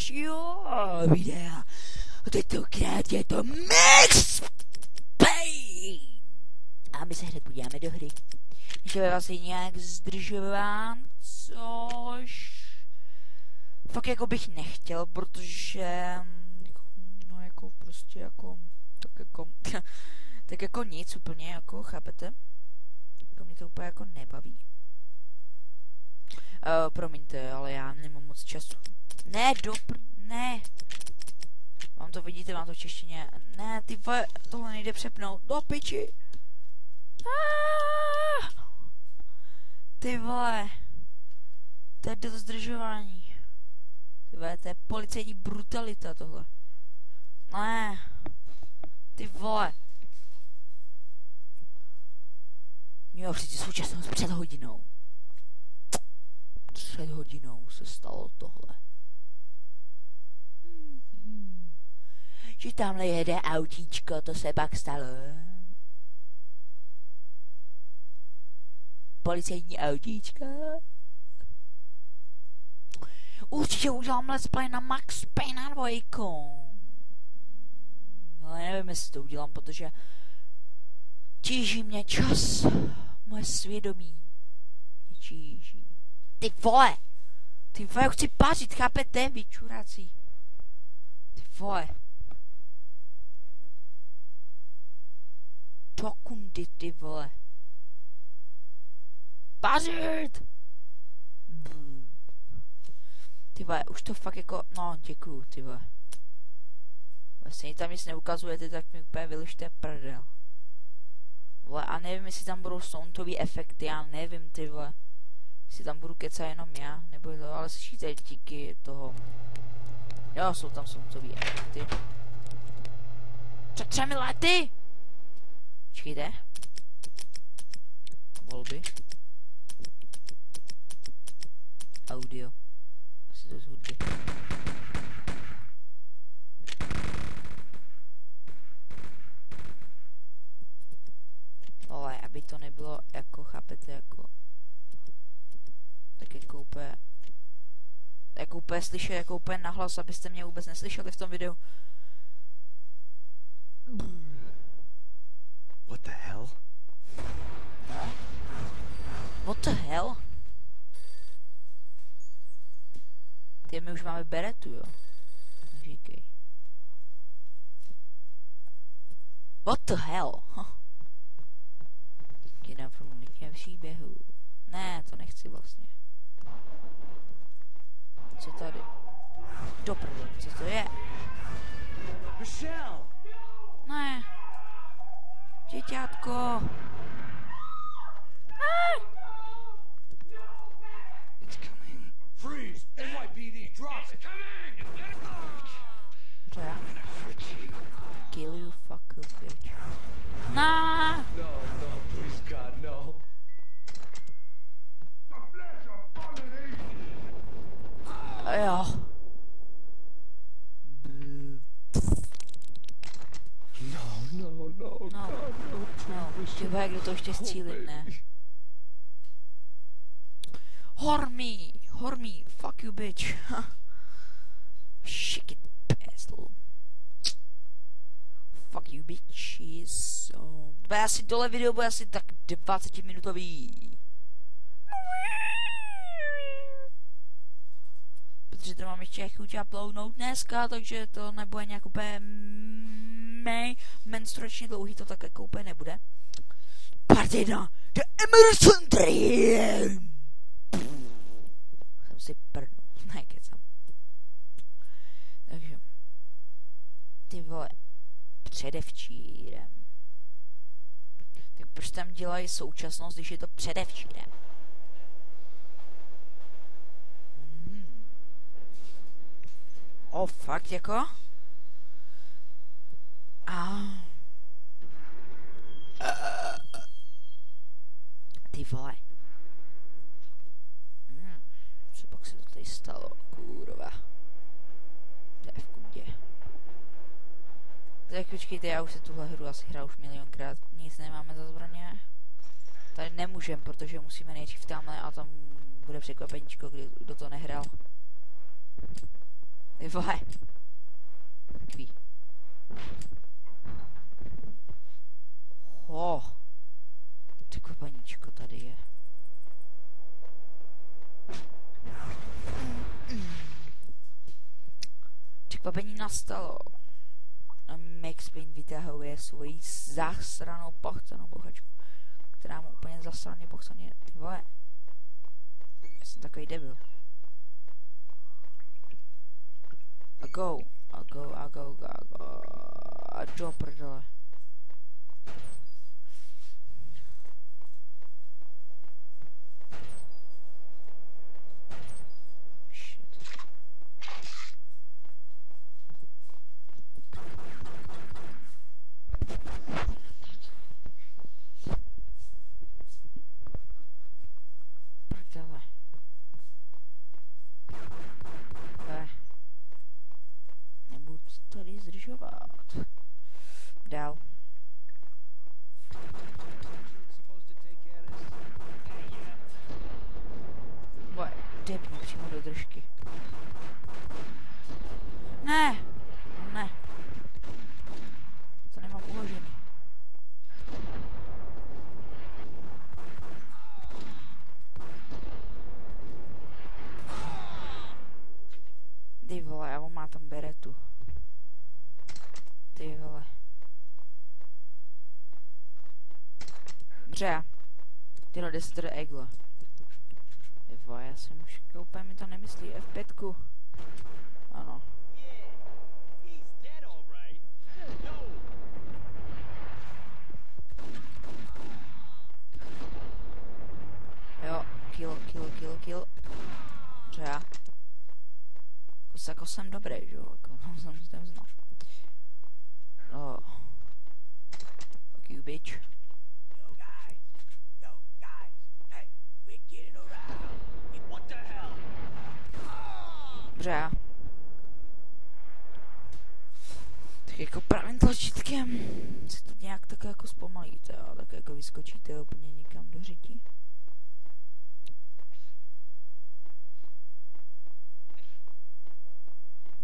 dalšího videa. Tentokrát je to Mix Pay! A my se hned podíváme do hry. Že vás nějak zdržovat, což fakt jako bych nechtěl, protože no jako prostě jako tak jako tak jako nic úplně jako chápete? Jako mě to úplně jako nebaví. Uh, promiňte, ale já nemám moc času. Ne, dopr... Ne. Mám to, vidíte, mám to v češtině. Ne, ty vole, tohle nejde přepnout. Do piči. Ah! Ty vole. To je do zdržování. Ty vole, to je policejní brutalita tohle. Ne. Ty vole. Jo, přeci současnost před hodinou. Před hodinou se stalo tohle. Že tamhle jede autíčko, to se pak stalo. Policejní autíčka. Určitě udělám let's play na Max Payne na dvojku. Ale nevím, jestli to udělám, protože tíží mě čas. Moje svědomí mě tíží. Ty vole! Ty vole, chci pařit, chápete, vy čuráci? Ty vole. Do kundy, ty vole. Pařit! Ty vole, už to fakt jako, no, děkuju, ty vole. Vlastně tam nic neukazujete, tak mi úplně vylište prdel. Vole, a nevím, jestli tam budou soundový efekty, já nevím, ty vole. Jestli tam budu kecat jenom já, nebo to, ale slyšíte díky toho. Jo, jsou tam soundový efekty. Před třemi lety! Počkejte. Volby. Audio. Asi to z hudby. Ale aby to nebylo jako, chápete, jako tak jako úplně jako úplně slyšet, jako úplně nahlas, abyste mě vůbec neslyšeli v tom videu. What the hell? What the hell? Ty my už máme beretu, jo? Říkej. What the hell? Jeden from příběhu. Ne, to nechci vlastně. Co tady? Do prdele, co to je? Michelle! Ne. Děťátko. It's coming. Freeze! NYPD, drop it! Co já? Kill you fucker bitch. Na. Jo. No, no, no, No. No, No, vole, kdo to ještě střílit, ne? Hormí, hormí, fuck you bitch. Shake it, pistol. Fuck you bitches. So, bude asi dole video bude asi tak 20 minutový. Protože to mám ještě chuť uploadnout dneska, takže to nebude nějak úplně mej, menstruačně dlouhý, to tak jako úplně nebude. Part 1. The Emerson Train. Jsem si prdnul, ne. Takže, ty vole, předevčírem. Tak proč tam dělají současnost, když je to předevčírem? Hmm. O, fakt jako? A... Ty vole. Hmm, co pak se to tady stalo, kurva. Tak počkejte, já už se tuhle hru asi hrál už milionkrát. Nic nemáme za zbraně. Tady nemůžem, protože musíme nejdřív tamhle a tam bude překvapeníčko, kdo to nehrál. Ty vole. Takový. Ho. Ty kopaníčko tady je. Překvapení nastalo. Max Payne vytahuje svoji zasranou pochcenou bochačku, která mu úplně zasraně pochceně, ty vole. Já jsem takový debil. A go, a go, a go, a go, a do prdele. Shit. Prdele. Eh. Nebudu tady zdržovat. Dál. Vole, depni přímo do držky. Ne! Ne. To nemám uložený. Ty vole, a on má tam beretu. Ty vole. Dobře. Tyhle 10 do egla. Ty vole, já jsem už úplně mi to nemyslí. F5. Ano. He's dead, all right. No. Jo, kill, kill, kill, kill. Dobře já. Jako, jsem dobrý, že jo, jako jsem s tím znal. No. Fuck you, bitch. Dobře. Tak jako pravým tlačítkem si to nějak tak jako zpomalíte a tak jako vyskočíte úplně někam do řiti.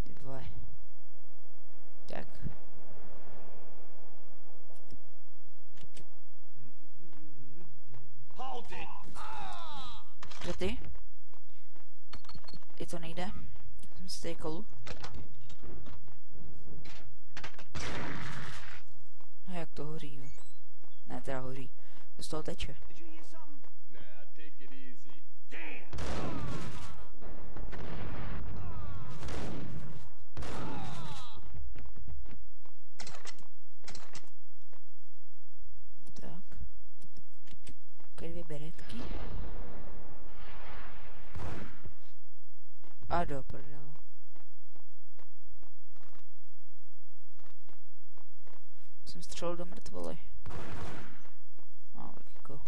Ty vole. Tak. Hold it. Že ty? I to nejde? Tady kolu. No jak to hoří, jo? Ne, teda hoří. To z toho teče. Tak. Dvě beretky. A do prdele. Jsem střelil do mrtvoly. No, tak jako...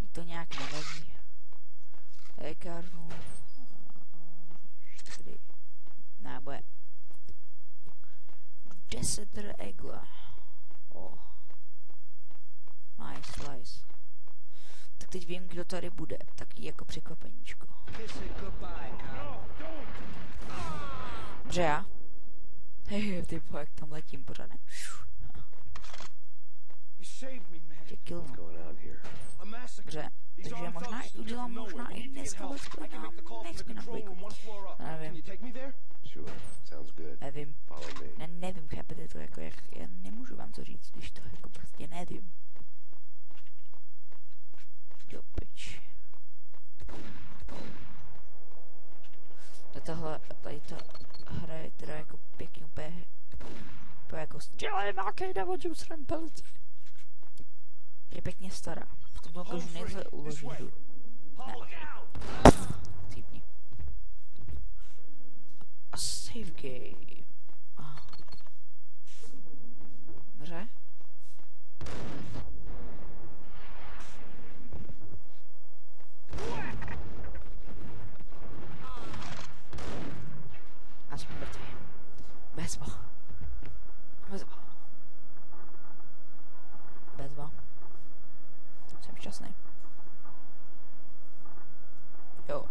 Jí to nějak nevadí. Lékárnu. Čtyři. Náboje. Desetr egla. Oh. Nice, nice. Tak teď vím, kdo tady bude. Taky jako překvapeníčko. Dobře já. Hej, ty jak tam letím pořád. ne? You saved me, man. Tě killnu. going on here? A massacre. Dobře, takže možná udělám možná i dneska let's play na next the na Can nevím, you take me there? Sure. Sounds good. nevím. Follow me. Ne, nevím, chápete to, jako jak, já nemůžu vám to říct, když to jako prostě nevím. Do pič. A Tahle, tady ta hra je teda jako pěkně úplně, úplně jako stělej nějaký nevodím s rempelci. Je pěkně stará. V tomto ukážu nejde uložit hru. Out! Týpni. A save game. Dobře. A jsme mrtví. Bezva. Bezva. Bezva. Jsem šťastný. Jo,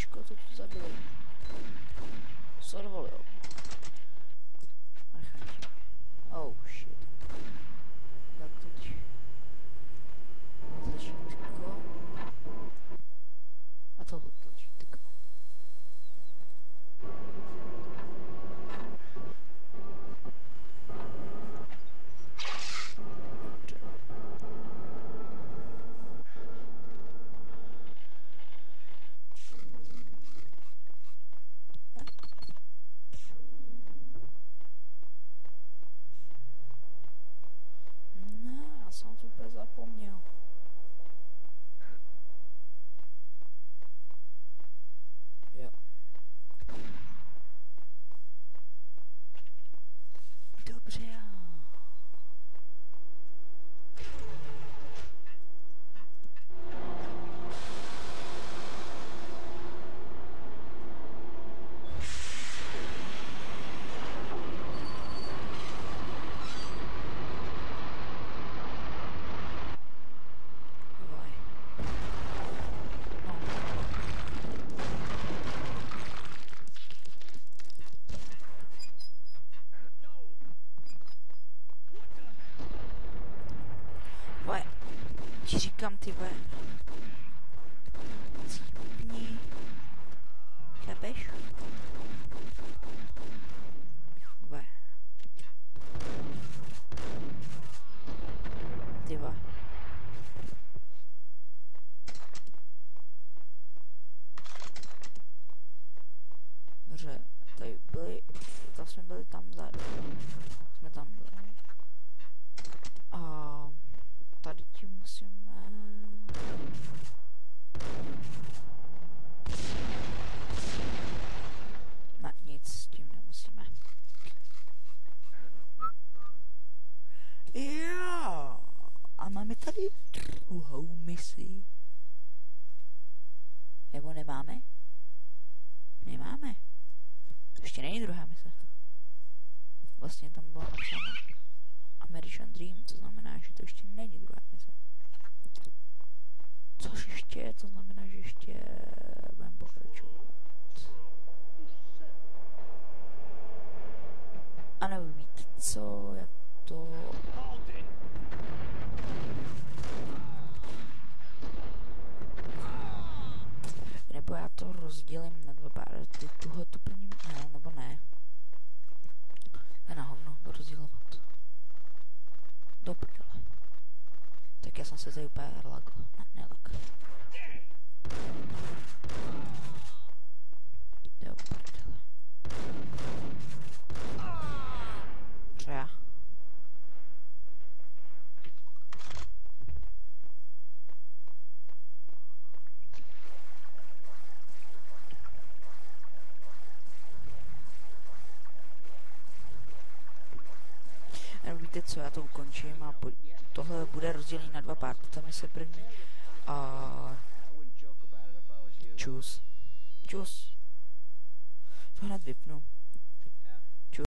Ježiško, to tu zabili. Co dovolil? Archanti. Oh, Ti říkám ty ve. Cípni. Chápeš? Ve. Ty ve. Dobře, tady byli, tam jsme byli tam vzadu. Jsme tam byli. A tady tím musíme... Ne, nic s tím nemusíme. Jo, a máme tady druhou misi. Nebo nemáme? Nemáme. Ještě není druhá mise. Vlastně tam bylo napsáno American Dream, to znamená, že to ještě není druhá mise. Což ještě, to znamená, že ještě budeme pokračovat. A nebo víte co, já to... Nebo já to rozdělím na dva párty, tuhle tu první, ne, nebo ne. Na hovno, to rozdělovat. Do prdele. Tak já jsem se tady úplně lagl. Ne, nelag. Do prdele. Co já? Nebo víte co, já to ukončím a tohle bude rozdělený na dva party, tam je se první a čus. Čus. To hned vypnu.